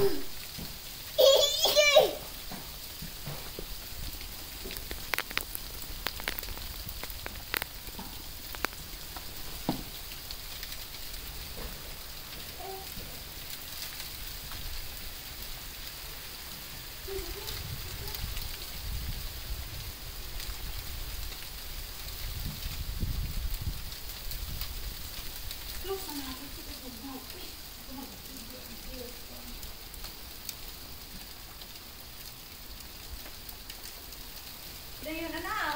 Los von der Hälfte Dayon na na.